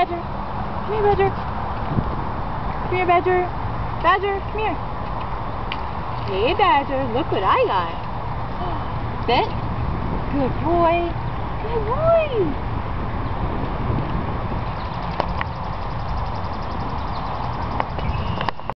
Badger. Come here, Badger. Come here, Badger. Badger, come here. Hey, Badger. Look what I got. Sit. Good boy. Good boy.